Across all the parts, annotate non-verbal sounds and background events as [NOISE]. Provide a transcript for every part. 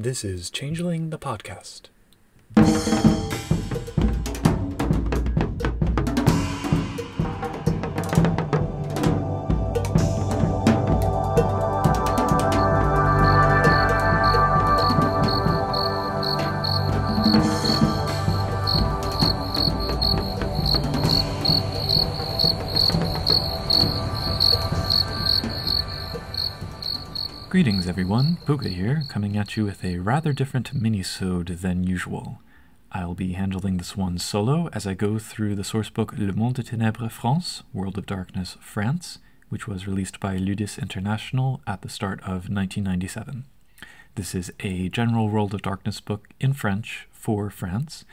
This is Changeling the Podcast. Greetings everyone, Pooka here, coming at you with a rather different mini-sode than usual. I'll be handling this one solo as I go through the sourcebook Le Monde des Ténèbres France, World of Darkness France, which was released by Ludis International at the start of 1997. This is a general World of Darkness book in French for France,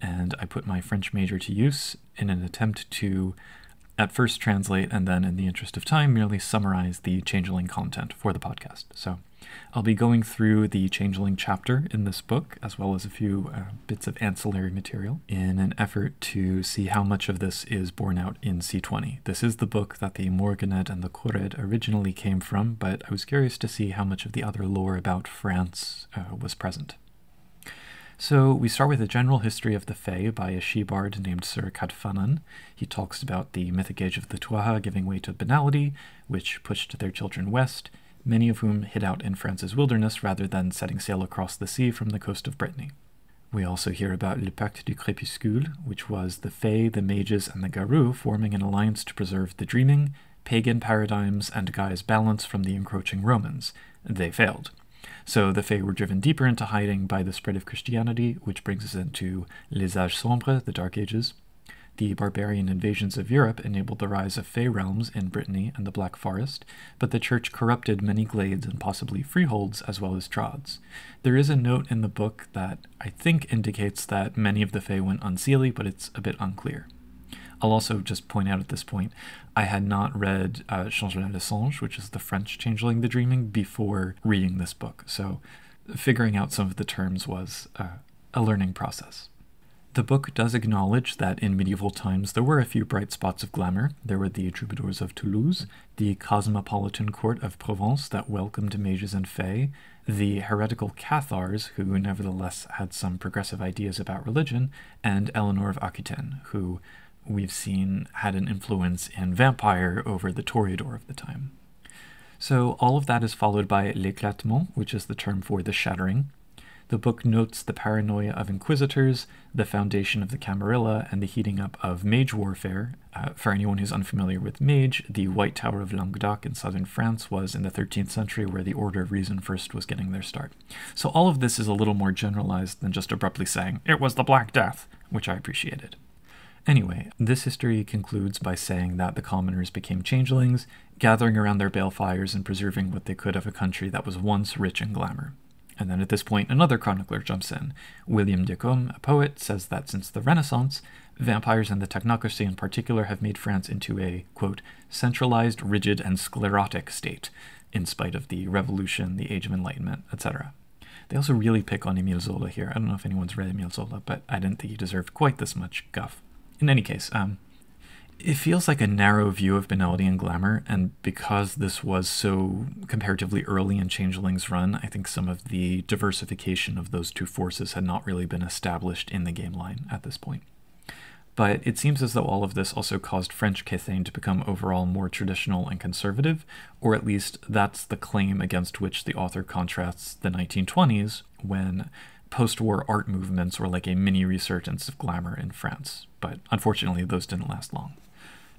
and I put my French major to use in an attempt to at first translate and then, in the interest of time, merely summarize the Changeling content for the podcast. So I'll be going through the Changeling chapter in this book, as well as a few uh, bits of ancillary material, in an effort to see how much of this is borne out in C20. This is the book that the Morganed and the Korred originally came from, but I was curious to see how much of the other lore about France uh, was present. So we start with a general history of the Fae by a Sidhe-bard named Sir Cadfanan. He talks about the mythic age of the Tuatha giving way to banality, which pushed their children west, many of whom hid out in France's wilderness rather than setting sail across the sea from the coast of Brittany. We also hear about Le Pacte du Crépuscule, which was the Fae, the Mages, and the Garou forming an alliance to preserve the dreaming, pagan paradigms, and Gaia's balance from the encroaching Romans. They failed. So the Fae were driven deeper into hiding by the spread of Christianity, which brings us into Les Âges Sombres, the Dark Ages. The barbarian invasions of Europe enabled the rise of Fey realms in Brittany and the Black Forest, but the church corrupted many glades and possibly freeholds as well as trods. There is a note in the book that I think indicates that many of the Fey went unseelie, but it's a bit unclear. I'll also just point out at this point, I had not read uh, Changeling le Songe, which is the French Changeling the Dreaming, before reading this book, so figuring out some of the terms was uh, a learning process. The book does acknowledge that in medieval times there were a few bright spots of glamour. There were the troubadours of Toulouse, the cosmopolitan court of Provence that welcomed mages and fae, the heretical Cathars, who nevertheless had some progressive ideas about religion, and Eleanor of Aquitaine, who we've seen had an influence in vampire over the Toreador of the time. So all of that is followed by l'éclatement, which is the term for the shattering. The book notes the paranoia of inquisitors, the foundation of the Camarilla, and the heating up of mage warfare. Uh, for anyone who's unfamiliar with mage, the White Tower of Languedoc in southern France was in the 13th century where the Order of Reason first was getting their start. So all of this is a little more generalized than just abruptly saying, it was the Black Death, which I appreciated. Anyway, this history concludes by saying that the commoners became changelings, gathering around their balefires and preserving what they could of a country that was once rich in glamour. And then at this point, another chronicler jumps in. William de Combe, a poet, says that since the Renaissance, vampires and the technocracy in particular have made France into a, quote, centralized, rigid, and sclerotic state, in spite of the Revolution, the Age of Enlightenment, etc. They also really pick on Emile Zola here. I don't know if anyone's read Emile Zola, but I didn't think he deserved quite this much guff. In any case, um, it feels like a narrow view of banality and glamour, and because this was so comparatively early in Changeling's run, I think some of the diversification of those two forces had not really been established in the game line at this point. But it seems as though all of this also caused French Kithain to become overall more traditional and conservative, or at least that's the claim against which the author contrasts the 1920s, when post war art movements were like a mini resurgence of glamour in France, but unfortunately those didn't last long.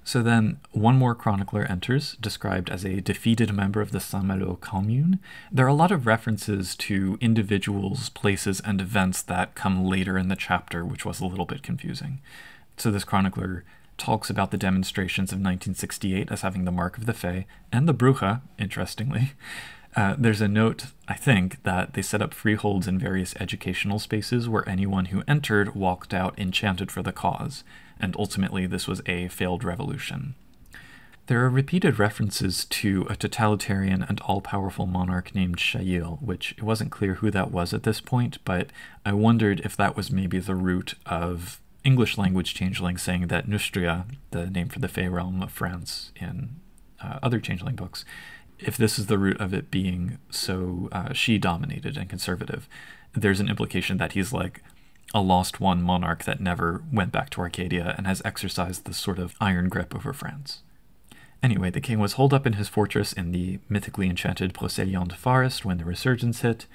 So then, one more chronicler enters, described as a defeated member of the Saint-Malo commune. There are a lot of references to individuals, places, and events that come later in the chapter, which was a little bit confusing. So this chronicler talks about the demonstrations of 1968 as having the mark of the Fae, and the Bruja, interestingly, uh, there's a note, I think, that they set up freeholds in various educational spaces where anyone who entered walked out enchanted for the cause, and ultimately this was a failed revolution. There are repeated references to a totalitarian and all powerful monarch named Shail, which it wasn't clear who that was at this point, but I wondered if that was maybe the root of English language changeling saying that Neustria, the name for the Fey realm of France in uh, other changeling books, if this is the root of it being so uh, Sidhe dominated and conservative, there's an implication that he's like a lost one monarch that never went back to Arcadia and has exercised this sort of iron grip over France. Anyway, the king was holed up in his fortress in the mythically enchanted Brocéliande forest when the resurgence hit.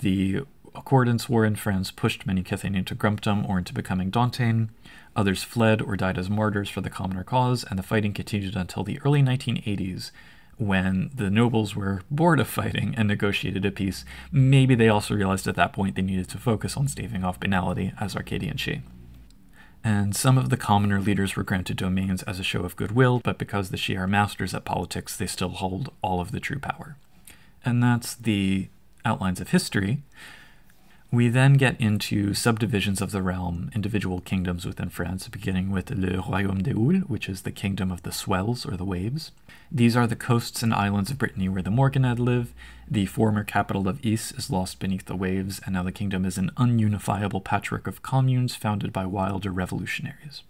The Accordance War in France pushed many Kithain into grumpdom or into becoming Dauntain. Others fled or died as martyrs for the commoner cause, and the fighting continued until the early 1980s when the nobles were bored of fighting and negotiated a peace. Maybe they also realized at that point they needed to focus on staving off banality as Arcadian Sidhe. And some of the commoner leaders were granted domains as a show of goodwill, but because the Sidhe are masters at politics, they still hold all of the true power. And that's the outlines of history. We then get into subdivisions of the realm, individual kingdoms within France, beginning with Le Royaume des Houles, which is the kingdom of the swells or the waves. These are the coasts and islands of Brittany where the Morganed live. The former capital of Is is lost beneath the waves, and now the kingdom is an ununifiable patchwork of communes founded by wilder revolutionaries.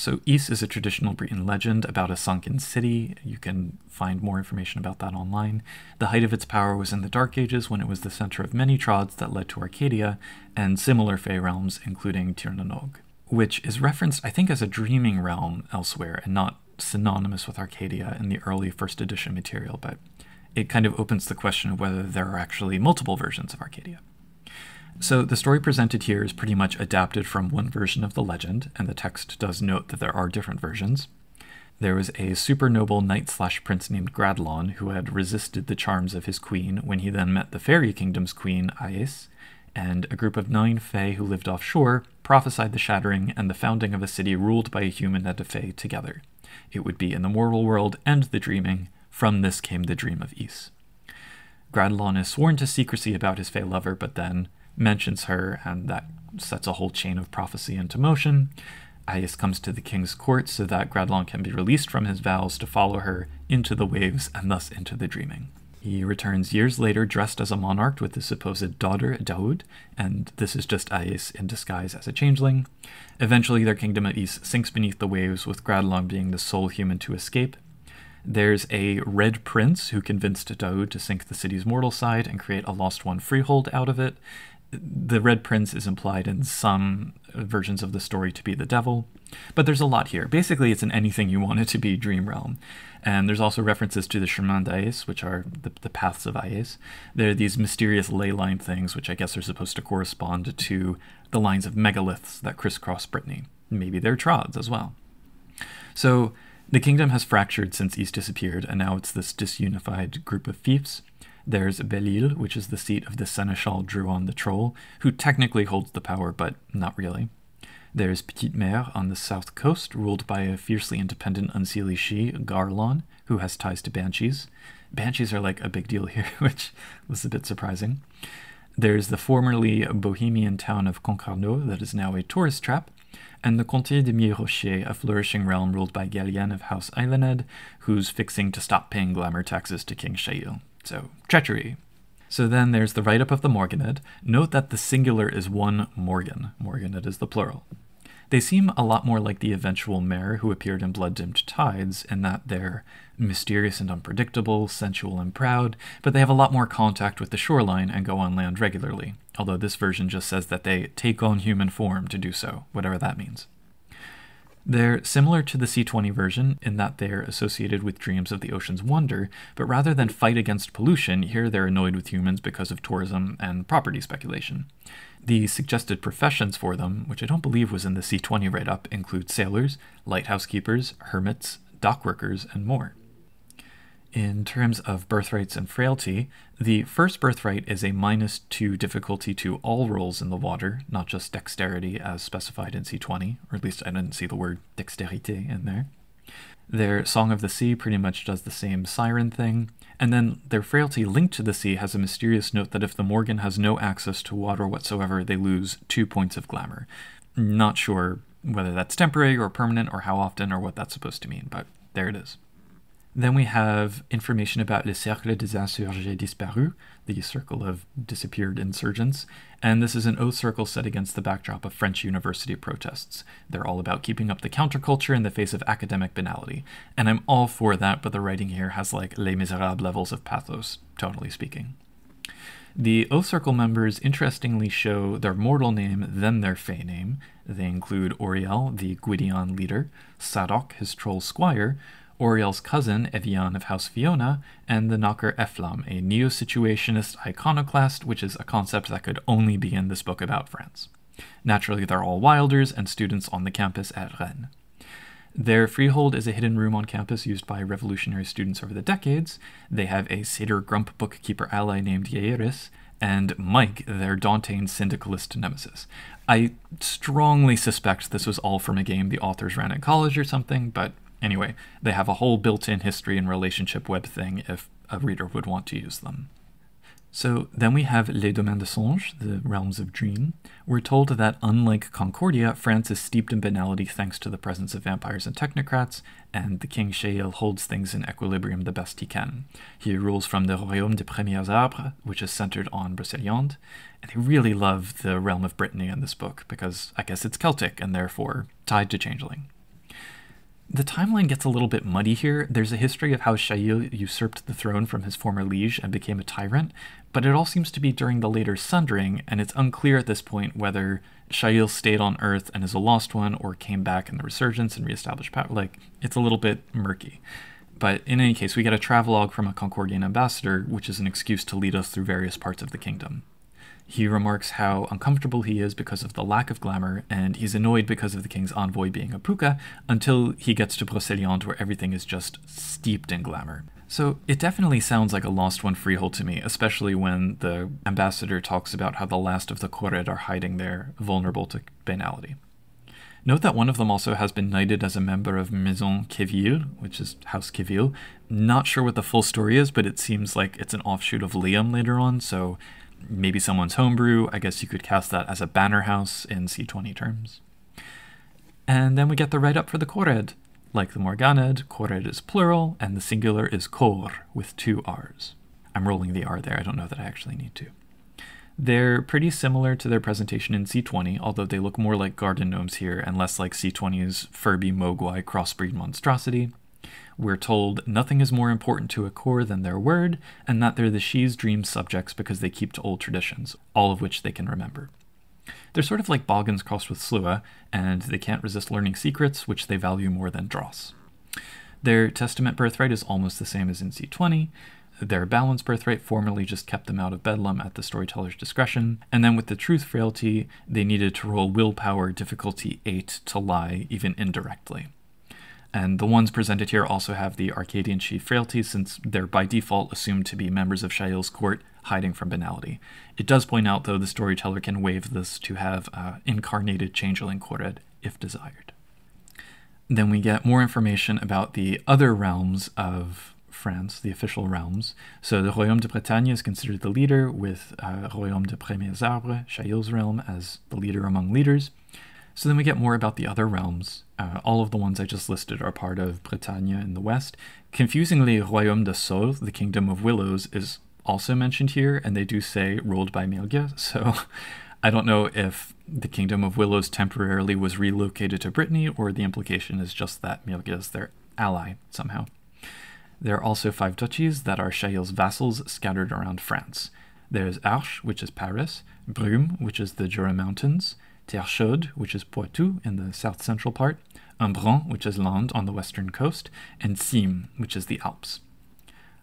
So, Is is a traditional Breton legend about a sunken city. You can find more information about that online. The height of its power was in the Dark Ages when it was the center of many trods that led to Arcadia and similar Fey realms, including Tirnanog, which is referenced, I think, as a dreaming realm elsewhere and not synonymous with Arcadia in the early first edition material, but it kind of opens the question of whether there are actually multiple versions of Arcadia. So the story presented here is pretty much adapted from one version of the legend, and the text does note that there are different versions. There was a super noble knight slash prince named Gradlon who had resisted the charms of his queen when he then met the fairy kingdom's queen, Ais, and a group of nine fae who lived offshore prophesied the shattering and the founding of a city ruled by a human and a fae together. It would be in the mortal world and the dreaming. From this came the dream of Is. Gradlon is sworn to secrecy about his fae lover, but then, mentions her, and that sets a whole chain of prophecy into motion. Ais comes to the king's court so that Gradlon can be released from his vows to follow her into the waves and thus into the dreaming. He returns years later dressed as a monarch with his supposed daughter, Daoud, and this is just Ais in disguise as a changeling. Eventually, their kingdom at Is sinks beneath the waves, with Gradlon being the sole human to escape. There's a red prince who convinced Daoud to sink the city's mortal side and create a lost one freehold out of it, the Red Prince is implied in some versions of the story to be the devil, but there's a lot here. Basically, it's an anything you want it to be dream realm. And there's also references to the Chemin d'Ais, which are the, the paths of Ais. There are these mysterious ley line things, which I guess are supposed to correspond to the lines of megaliths that crisscross Brittany. Maybe they're trods as well. So the kingdom has fractured since Is disappeared, and now it's this disunified group of fiefs. There's Belle-Île, which is the seat of the Seneschal Druon the Troll, who technically holds the power, but not really. There's Petite Mer on the south coast, ruled by a fiercely independent unseelie Sidhe, Garlon, who has ties to banshees. Banshees are like a big deal [LAUGHS] here, which was a bit surprising. There's the formerly Bohemian town of Concarneau that is now a tourist trap, and the Comté de Mirerocher, a flourishing realm ruled by Galien of House Eiluned, who's fixing to stop paying glamour taxes to King Shail. So, treachery. So then there's the write up of the Morganed. Note that the singular is one Morgan. Morganed is the plural. They seem a lot more like the eventual mare who appeared in Blood Dimmed Tides, in that they're mysterious and unpredictable, sensual and proud, but they have a lot more contact with the shoreline and go on land regularly, although this version just says that they take on human form to do so, whatever that means. They're similar to the C20 version in that they're associated with dreams of the ocean's wonder, but rather than fight against pollution, here they're annoyed with humans because of tourism and property speculation. The suggested professions for them, which I don't believe was in the C20 write up, include sailors, lighthouse keepers, hermits, dock workers, and more. In terms of birthrights and frailty, the first birthright is a minus 2 difficulty to all rolls in the water, not just dexterity as specified in C20, or at least I didn't see the word dexterité in there. Their Song of the Sea pretty much does the same siren thing, and then their frailty linked to the sea has a mysterious note that if the Morgan has no access to water whatsoever, they lose two points of glamour. Not sure whether that's temporary or permanent or how often or what that's supposed to mean, but there it is. Then we have information about Le Cercle des Insurgés Disparus, the Circle of Disappeared Insurgents, and this is an oath circle set against the backdrop of French university protests. They're all about keeping up the counterculture in the face of academic banality, and I'm all for that, but the writing here has like Les Miserables levels of pathos, totally speaking. The Oath Circle members interestingly show their mortal name, then their fey name. They include Auriel, the Gwydion leader, Sadok, his troll squire, Auriel's cousin, Evian of House Fiona, and the knocker Eflam, a neo situationist iconoclast, which is a concept that could only be in this book about France. Naturally, they're all wilders and students on the campus at Rennes. Their freehold is a hidden room on campus used by revolutionary students over the decades. They have a satyr grump bookkeeper ally named Yeris, and Mike, their Dauntain syndicalist nemesis. I strongly suspect this was all from a game the authors ran in college or something, but Anyway, they have a whole built in history and relationship web thing if a reader would want to use them. So then we have Les Domaines de Songe, the realms of dream. We're told that unlike Concordia, France is steeped in banality thanks to the presence of vampires and technocrats, and the king Shael holds things in equilibrium the best he can. He rules from the Royaume des Premiers Arbres, which is centered on Brocéliande, and I really love the realm of Brittany in this book because I guess it's Celtic and therefore tied to Changeling. The timeline gets a little bit muddy here. There's a history of how Shail usurped the throne from his former liege and became a tyrant, but it all seems to be during the later Sundering, and it's unclear at this point whether Shail stayed on Earth and is a lost one or came back in the Resurgence and reestablished power. Like, it's a little bit murky. But in any case, we get a travelogue from a Concordian ambassador, which is an excuse to lead us through various parts of the kingdom. He remarks how uncomfortable he is because of the lack of glamour, and he's annoyed because of the king's envoy being a pooka, until he gets to Brocéliande where everything is just steeped in glamour. So it definitely sounds like a lost one freehold to me, especially when the ambassador talks about how the last of the Korred are hiding there, vulnerable to banality. Note that one of them also has been knighted as a member of Maison Queville, which is House Queville. Not sure what the full story is, but it seems like it's an offshoot of Liam later on, so maybe someone's homebrew. I guess you could cast that as a banner house in C20 terms. And then we get the write up for the Korred. Like the Morganed, Korred is plural, and the singular is Korr with two R's. I'm rolling the R there, I don't know that I actually need to. They're pretty similar to their presentation in C20, although they look more like garden gnomes here and less like C20's Furby Mogwai crossbreed monstrosity. We're told nothing is more important to a core than their word, and that they're the Sidhe's dream subjects because they keep to old traditions, all of which they can remember. They're sort of like Boggans crossed with Sluagh, and they can't resist learning secrets, which they value more than dross. Their testament birthright is almost the same as in C20. Their balance birthright formerly just kept them out of Bedlam at the storyteller's discretion, and then with the truth frailty, they needed to roll willpower difficulty 8 to lie, even indirectly. And the ones presented here also have the Arcadian Sidhe frailties, since they're by default assumed to be members of Shael's court hiding from banality. It does point out, though, the storyteller can waive this to have uh, incarnated changeling Korred if desired. Then we get more information about the other realms of France, the official realms. So the Royaume de Bretagne is considered the leader, with uh, Royaume de Premiers Arbres, Shael's realm, as the leader among leaders. So then we get more about the other realms. Uh, all of the ones I just listed are part of Bretagne in the west. Confusingly, Royaume de Saules, the Kingdom of Willows, is also mentioned here, and they do say ruled by Milge, [LAUGHS] so I don't know if the Kingdom of Willows temporarily was relocated to Brittany, or the implication is just that Milge is their ally somehow. There are also five duchies that are Shael's vassals scattered around France. There's Arches, which is Paris, Brume, which is the Jura Mountains, Terre Chaude, which is Poitou in the south central part, Embrun, which is Landes on the western coast, and Cimes, which is the Alps.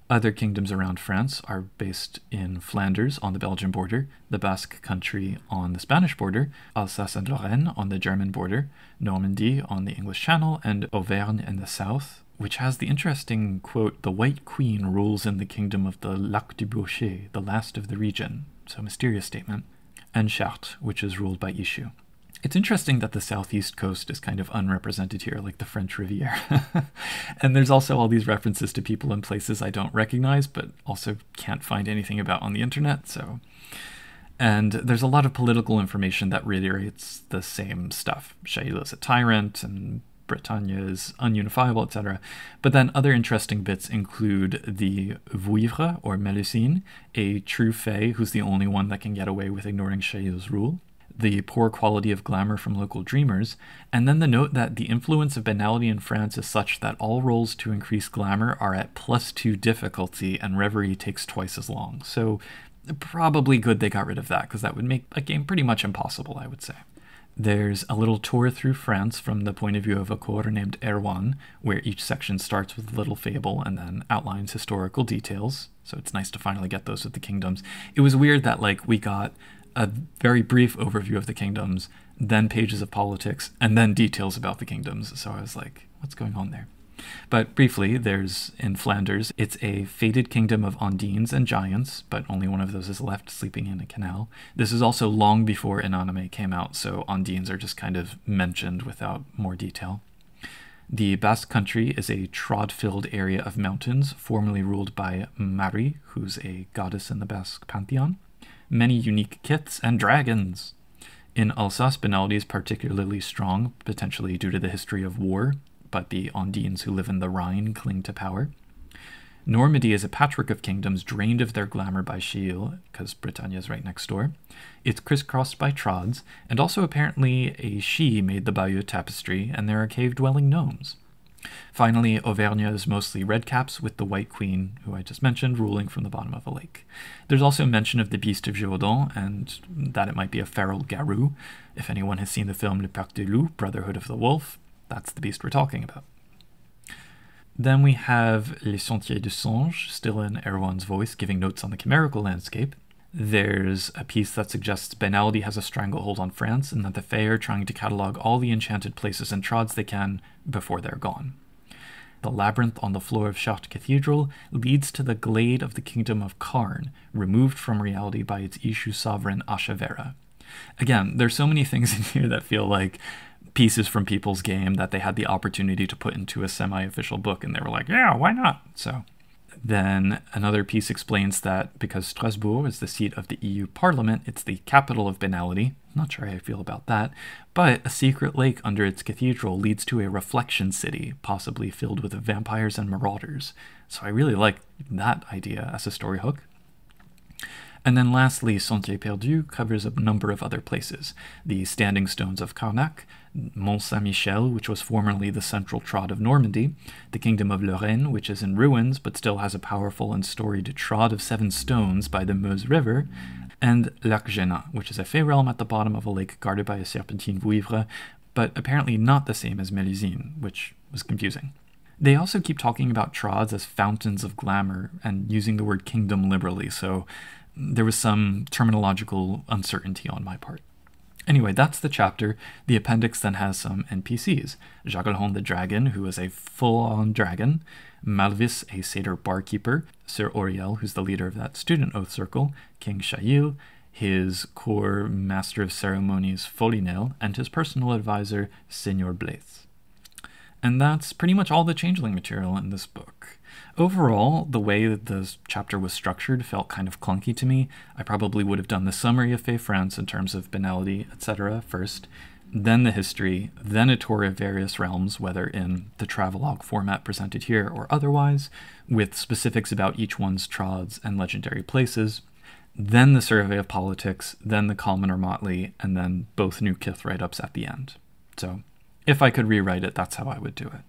Other kingdoms around France are based in Flanders on the Belgian border, the Basque country on the Spanish border, Alsace and Lorraine on the German border, Normandy on the English Channel, and Auvergne in the south, which has the interesting quote, the White Queen rules in the kingdom of the Lac du Boucher, the last of the region. So, mysterious statement and Chartres, which is ruled by Ichu. It's interesting that the southeast coast is kind of unrepresented here, like the French Riviera. [LAUGHS] and there's also all these references to people and places I don't recognize, but also can't find anything about on the internet, so. And there's a lot of political information that reiterates the same stuff. Shail is a tyrant, and Bretagne is ununifiable, etc. But then other interesting bits include the Vouivre or Melusine, a true Fae who's the only one that can get away with ignoring Chailleul's rule the poor quality of glamour from local dreamers, and then the note that the influence of banality in France is such that all rolls to increase glamour are at plus two difficulty and reverie takes twice as long. So, probably good they got rid of that because that would make a game pretty much impossible, I would say. There's a little tour through France from the point of view of a cour named Erwan, where each section starts with a little fable and then outlines historical details. So it's nice to finally get those with the kingdoms. It was weird that like we got a very brief overview of the kingdoms, then pages of politics, and then details about the kingdoms. So I was like, what's going on there? But briefly, there's in Flanders, it's a fated kingdom of Ondines and giants, but only one of those is left sleeping in a canal. This is also long before Inanimae came out, so Ondines are just kind of mentioned without more detail. The Basque country is a trod filled area of mountains formerly ruled by Mari, who's a goddess in the Basque pantheon many unique kiths, and dragons. In Alsace, banality is particularly strong, potentially due to the history of war, but the Ondines who live in the Rhine cling to power. Normandy is a patchwork of kingdoms drained of their glamour by Chailleul, because Bretagne is right next door. It's crisscrossed by trods, and also apparently a Sidhe made the Bayeux tapestry, and there are cave dwelling gnomes. Finally, Auvergne is mostly redcaps, with the White Queen, who I just mentioned, ruling from the bottom of a lake. There's also mention of the Beast of Gévaudan, and that it might be a feral garou. If anyone has seen the film Le Pack du Loup, Brotherhood of the Wolf, that's the beast we're talking about. Then we have Les Sentiers du Songe, still in Erwan's voice, giving notes on the chimerical landscape. There's a piece that suggests banality has a stranglehold on France and that the Fae are trying to catalogue all the enchanted places and trods they can before they're gone. The labyrinth on the floor of Chartres Cathedral leads to the glade of the kingdom of Carn, removed from reality by its Eshu sovereign Ashevera. Again, there's so many [LAUGHS] things in here that feel like pieces from people's game that they had the opportunity to put into a semi-official book and they were like, yeah, why not? So then another piece explains that because Strasbourg is the seat of the EU Parliament, it's the capital of banality. Not sure how I feel about that. But a secret lake under its cathedral leads to a reflection city, possibly filled with vampires and marauders. So I really like that idea as a story hook. And then lastly, Sentier Perdu covers a number of other places. The Standing Stones of Carnac, Mont Saint Michel, which was formerly the central trod of Normandy, the Kingdom of Lorraine, which is in ruins but still has a powerful and storied trod of seven stones by the Meuse River, and Lac Genin, which is a fey realm at the bottom of a lake guarded by a serpentine vouivre, but apparently not the same as Melusine, which was confusing. They also keep talking about trods as fountains of glamour and using the word kingdom liberally, so there was some terminological uncertainty on my part. Anyway, that's the chapter. The appendix then has some NPCs. Jagalhon the dragon, who is a full-on dragon, Malvis, a satyr barkeeper, Sir Auriel, who's the leader of that student oath circle, King Chailleul, his core master of ceremonies, Folinel, and his personal advisor, Senor Blaise. And that's pretty much all the changeling material in this book. Overall, the way that the chapter was structured felt kind of clunky to me. I probably would have done the summary of Fey France in terms of banality, etc. first, then the history, then a tour of various realms, whether in the travelogue format presented here or otherwise, with specifics about each one's trods and legendary places, then the survey of politics, then the Commoner Motley, and then both new Kith write-ups at the end. So if I could rewrite it, that's how I would do it.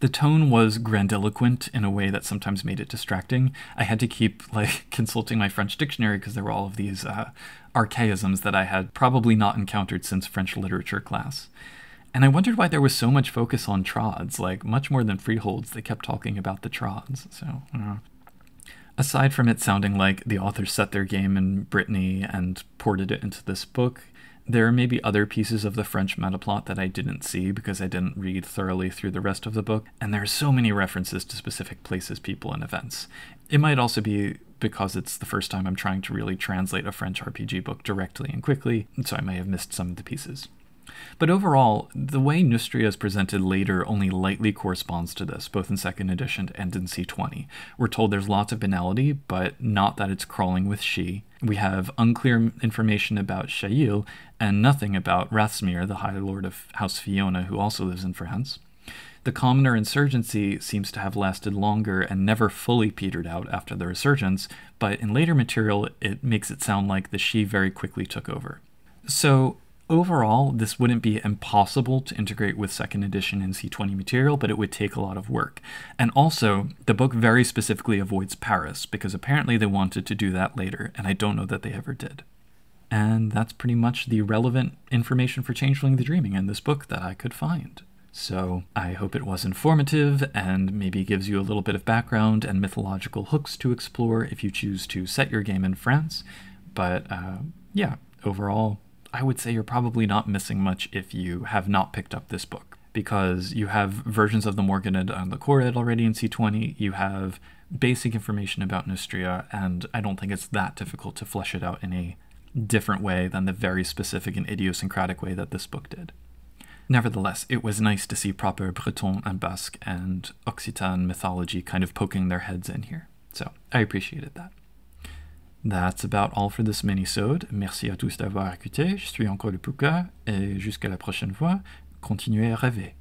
The tone was grandiloquent in a way that sometimes made it distracting. I had to keep [LAUGHS] like consulting my French dictionary because there were all of these uh, archaisms that I had probably not encountered since French literature class. And I wondered why there was so much focus on trods, like much more than freeholds. They kept talking about the trods. So, uh, aside from it sounding like the authors set their game in Brittany and ported it into this book, there are maybe other pieces of the French metaplot that I didn't see because I didn't read thoroughly through the rest of the book, and there are so many references to specific places, people, and events. It might also be because it's the first time I'm trying to really translate a French RPG book directly and quickly, so I may have missed some of the pieces. But overall, the way Neustria is presented later only lightly corresponds to this, both in second edition and in C20. We're told there's lots of banality, but not that it's crawling with Sidhe. We have unclear information about Shail and nothing about Rathsmir, the High Lord of House Fiona, who also lives in France. The commoner insurgency seems to have lasted longer and never fully petered out after the resurgence, but in later material it makes it sound like the Sidhe very quickly took over. So overall, this wouldn't be impossible to integrate with second edition and C20 material, but it would take a lot of work. And also, the book very specifically avoids Paris, because apparently they wanted to do that later, and I don't know that they ever did. And that's pretty much the relevant information for Changeling the Dreaming in this book that I could find. So I hope it was informative and maybe gives you a little bit of background and mythological hooks to explore if you choose to set your game in France. But uh, yeah, overall, I would say you're probably not missing much if you have not picked up this book because you have versions of the Morganed and the Korred already in C20. You have basic information about Neustria, and I don't think it's that difficult to flesh it out in a different way than the very specific and idiosyncratic way that this book did. Nevertheless, it was nice to see proper Breton and Basque and Occitan mythology kind of poking their heads in here. So I appreciated that. That's about all for this mini-sode. Merci à tous d'avoir écouté. Je suis encore le Puka et jusqu'à la prochaine fois, continuez à rêver.